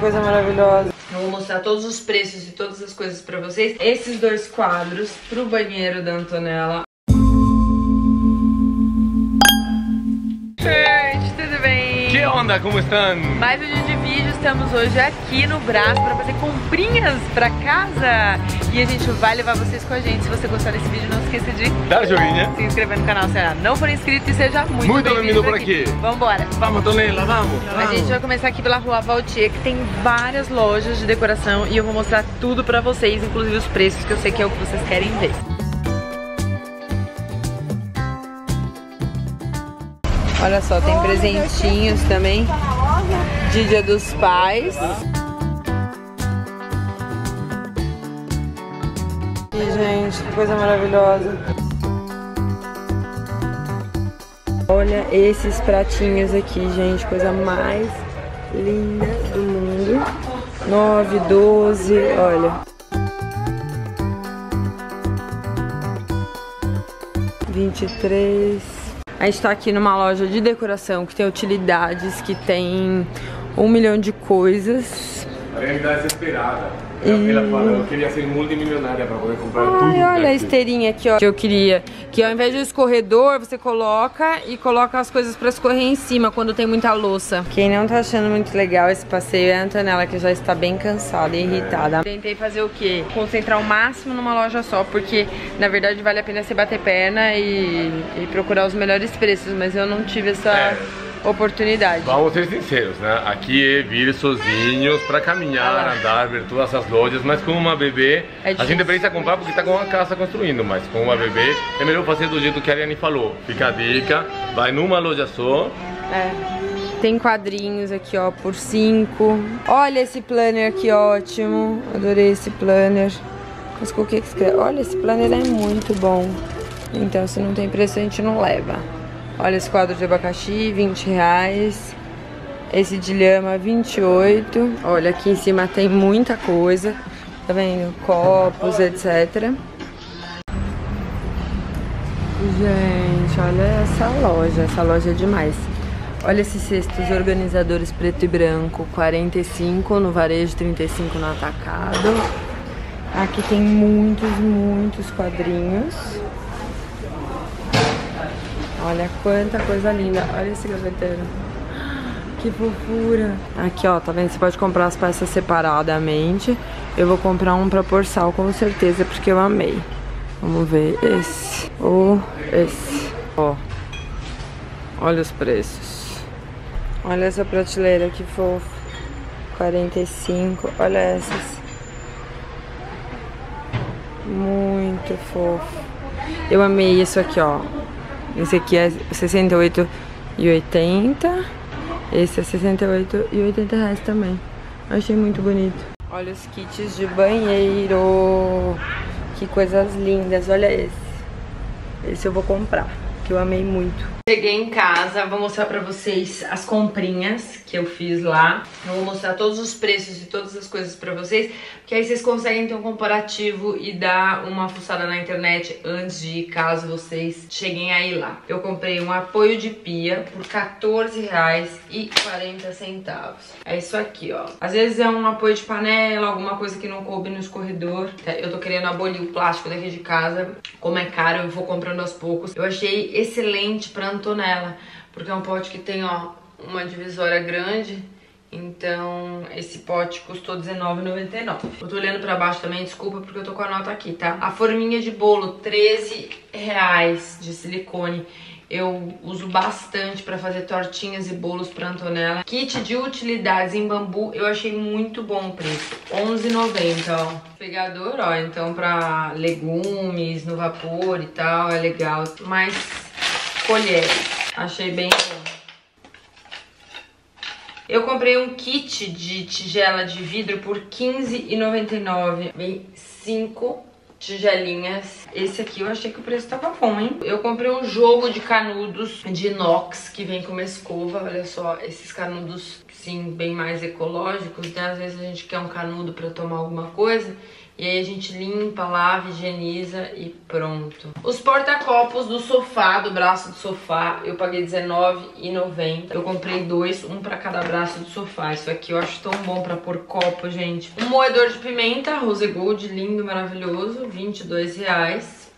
coisa maravilhosa. Eu vou mostrar todos os preços e todas as coisas pra vocês. Esses dois quadros pro banheiro da Antonella. Onda, como estão? Mais um dia de vídeo, estamos hoje aqui no braço para fazer comprinhas pra casa E a gente vai levar vocês com a gente Se você gostar desse vídeo, não esqueça de Dar joinha Se inscrever no canal se ainda não for inscrito E seja muito, Muito bem-vindo por aqui. Vambora Vamos, Tonela, vamos. a gente vai começar aqui pela rua Valtier, que tem várias lojas de decoração e eu vou mostrar tudo pra vocês, inclusive os preços, que eu sei que é o que vocês querem ver. Olha só, tem presentinhos também de Dia dos Pais. E, gente, que coisa maravilhosa. Olha esses pratinhos aqui, gente, coisa mais linda do mundo. 9, 12, olha. 23. A gente tá aqui numa loja de decoração que tem utilidades, que tem um milhão de coisas. Realidade desesperada. Ela fala, eu queria ser multimilionária para poder comprar tudo. Ai, olha a esteirinha aqui, ó. Que eu queria. Que ao invés de um escorredor, você coloca e coloca as coisas pra escorrer em cima quando tem muita louça. Quem não tá achando muito legal esse passeio é a Antonella, que já está bem cansada e irritada. Tentei fazer o quê? Concentrar o máximo numa loja só, porque na verdade vale a pena você bater perna e, e procurar os melhores preços, mas eu não tive essa É. oportunidade. Vamos ser sinceros, né? Aqui é vir sozinhos para caminhar, andar, ver todas as lojas, mas com uma bebê, É a gente precisa comprar porque está com uma casa construindo, mas com uma bebê é melhor fazer do jeito que a Ariane falou. Fica a dica, vai numa loja só, É. Tem quadrinhos aqui, ó, por 5. Olha esse planner aqui, ótimo. Adorei esse planner. Mas com o que que escreve? Olha, esse planner é muito bom. Então, se não tem preço, a gente não leva. Olha esse quadro de abacaxi, 20 reais. Esse de lhama, 28. Olha, aqui em cima tem muita coisa. Tá vendo? Copos, etc. Gente, olha essa loja. Essa loja é demais. Olha esses cestos organizadores preto e branco, 45 no varejo, 35 no atacado. Aqui tem muitos, muitos quadrinhos. Olha quanta coisa linda. Olha esse gaveteiro. Que fofura. Aqui, ó, tá vendo? Você pode comprar as peças separadamente. Eu vou comprar um pra pôr sal, com certeza, porque eu amei. Vamos ver esse ou esse. Ó. Olha os preços. Olha essa prateleira que fofo. 45. Olha essas. Muito fofo. Eu amei isso aqui, ó. Esse aqui é 68,80. Esse é 68,80 reais também. Achei muito bonito. Olha os kits de banheiro. Que coisas lindas. Olha esse. Esse eu vou comprar, que eu amei muito. Cheguei em casa, vou mostrar pra vocês as comprinhas que eu fiz lá. Eu vou mostrar todos os preços e todas as coisas pra vocês, porque aí vocês conseguem ter um comparativo e dar uma fuçada na internet antes de ir, caso vocês cheguem aí lá. Eu comprei um apoio de pia por R$14,40. É isso aqui, ó. Às vezes é um apoio de panela, alguma coisa que não coube no escorredor. Eu tô querendo abolir o plástico daqui de casa. Como é caro, eu vou comprando aos poucos. Eu achei excelente pra Antonella, porque é um pote que tem, ó, uma divisória grande. Então, esse pote custou R$19,99. Eu tô olhando pra baixo também, desculpa, porque eu tô com a nota aqui, tá? A forminha de bolo, R$13,00 de silicone. Eu uso bastante pra fazer tortinhas e bolos pra Antonella. Kit de utilidades em bambu, eu achei muito bom o preço. R$11,90, ó. Pegador, ó, então pra legumes no vapor e tal, é legal. Mais colheres, achei bem bom. Eu comprei um kit de tigela de vidro por R$15,99. Vem 5 tigelinhas. Esse aqui eu achei que o preço tava bom, hein? Eu comprei um jogo de canudos de inox que vem com uma escova. Olha só, esses canudos, sim, bem mais ecológicos, né? Às vezes a gente quer um canudo pra tomar alguma coisa E aí a gente limpa, lava, higieniza e pronto. Os porta-copos do sofá, do braço do sofá, eu paguei R$19,90. Eu comprei dois, um pra cada braço do sofá. Isso aqui eu acho tão bom pra pôr copo, gente. Um moedor de pimenta, Rose Gold, lindo, maravilhoso, R$22,00.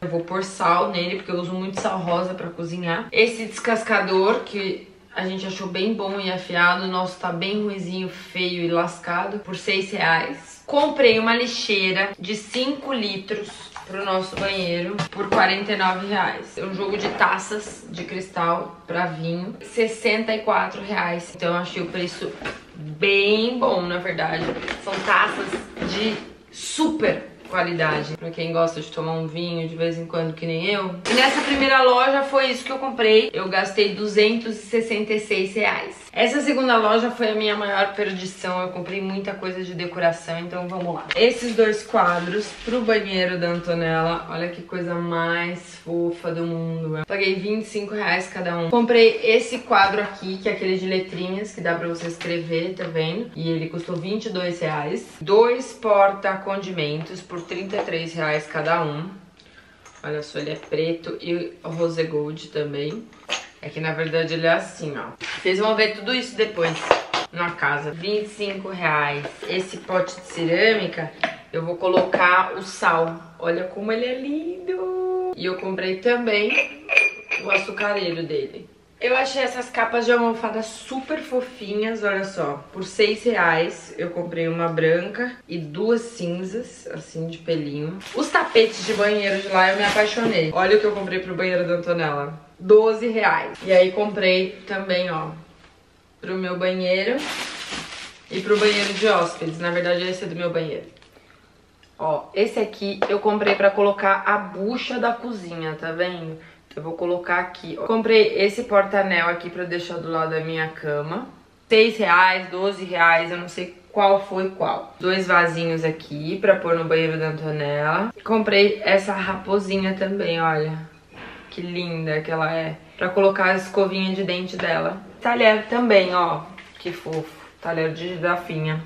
Eu vou pôr sal nele, porque eu uso muito sal rosa pra cozinhar. Esse descascador, que a gente achou bem bom e afiado. O nosso tá bem ruizinho, feio e lascado, por 6 reais. Comprei uma lixeira de 5 litros pro nosso banheiro por 49 reais. É um jogo de taças de cristal pra vinho, 64 reais. Então eu achei o preço bem bom, na verdade. São taças de super qualidade. Pra quem gosta de tomar um vinho de vez em quando, que nem eu. E nessa primeira loja foi isso que eu comprei. Eu gastei 266 reais. Essa segunda loja foi a minha maior perdição. Eu comprei muita coisa de decoração, então vamos lá. Esses dois quadros pro banheiro da Antonella. Olha que coisa mais fofa do mundo. Eu paguei 25 reais cada um. Comprei esse quadro aqui, que é aquele de letrinhas, que dá pra você escrever, tá vendo? E ele custou 22 reais. Dois porta-condimentos por 33 reais cada um. Olha só, ele é preto e rose gold também. É que na verdade ele é assim, ó. Vocês vão ver tudo isso depois na casa. 25 reais. Esse pote de cerâmica, eu vou colocar o sal. Olha como ele é lindo. E eu comprei também o açucareiro dele. Eu achei essas capas de almofada super fofinhas, olha só. Por 6 reais eu comprei uma branca e duas cinzas, assim, de pelinho. Os tapetes de banheiro de lá eu me apaixonei. Olha o que eu comprei pro banheiro da Antonella. 12 reais. E aí comprei também, ó, pro meu banheiro e pro banheiro de hóspedes. Na verdade, esse é do meu banheiro. Ó, esse aqui eu comprei pra colocar a bucha da cozinha, tá vendo? Eu vou colocar aqui. Comprei esse porta-anel aqui pra deixar do lado da minha cama. 6 reais, 12 reais, eu não sei qual foi qual. Dois vasinhos aqui pra pôr no banheiro da Antonella. Comprei essa raposinha também, olha. Que linda que ela é. Pra colocar a escovinha de dente dela. Talher também, ó. Que fofo. Talher de garrafinha.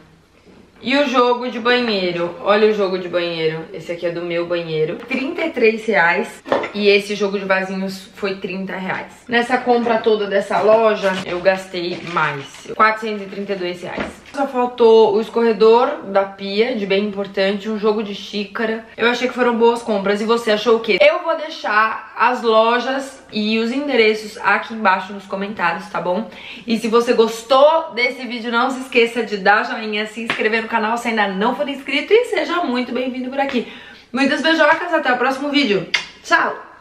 E o jogo de banheiro, olha o jogo de banheiro, esse aqui é do meu banheiro, 33 reais. E esse jogo de vasinhos foi 30 reais. Nessa compra toda dessa loja, eu gastei mais, 432 reais. Só faltou o escorredor da pia, de bem importante, um jogo de xícara. Eu achei que foram boas compras. E você achou o quê? Eu vou deixar as lojas e os endereços aqui embaixo nos comentários, tá bom? E se você gostou desse vídeo, não se esqueça de dar joinha, se inscrever no canal se ainda não for inscrito e seja muito bem-vindo por aqui. Muitas beijocas, até o próximo vídeo. Ciao!